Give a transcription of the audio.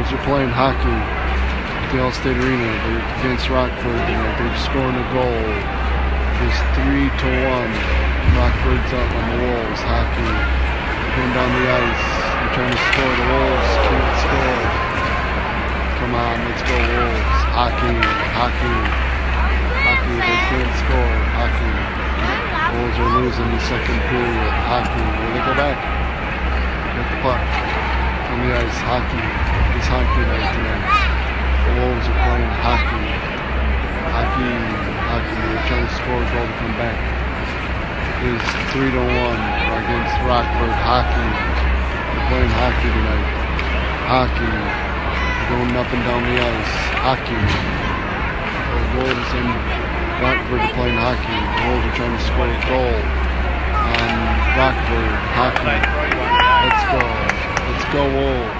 Are playing hockey at the Allstate Arena against Rockford. You know, they're scoring a goal. It's three to one. Rockford's up on the Wolves. Hockey going down the ice. They're trying to score. The Wolves can't score. Come on, let's go Wolves. Hockey, hockey, hockey. They can't score. Hockey. Wolves are losing the second period. Hockey. Will they go back? Get the puck on the ice. Hockey. Hockey night tonight. The Wolves are playing hockey. Hockey. Hockey. They're trying to score a goal to come back. It is three to one against Rockford. Hockey. They're playing hockey tonight. Hockey. Going up and down the ice. Hockey. The Wolves and Rockford are playing hockey. The Wolves are trying to score a goal on Rockford. Hockey. Let's go. Let's go Wolves.